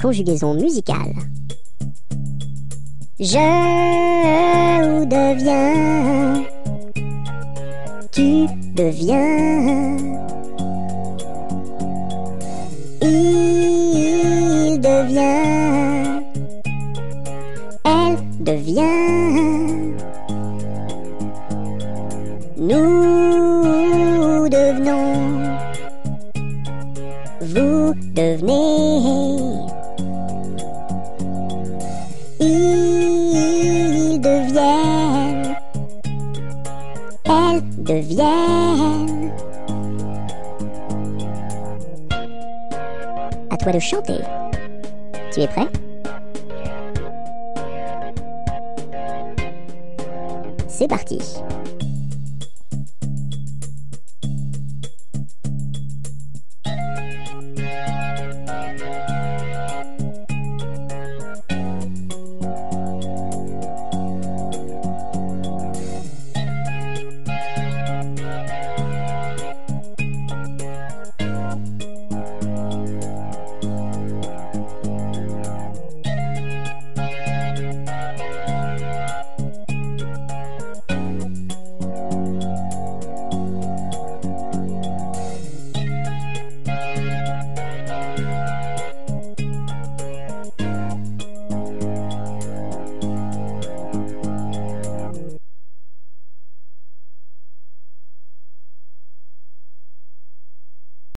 Conjugaison musicale. Je deviens. Tu deviens. Il devient. Elle devient. Nous devenons. Vous devenez. Elles deviennent. À toi de chanter. Tu es prêt? C'est parti.